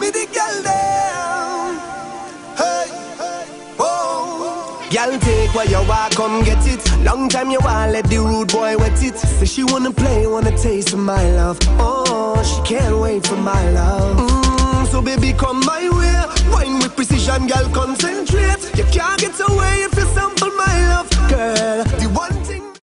me the girl down. Hey, oh. Girl, take what you want, come get it. Long time you want, let the rude boy wet it. Say she wanna play, wanna taste of my love. Oh, she can't wait for my love. Mm, so baby, come my way. Wine with precision, girl, concentrate. You can't get.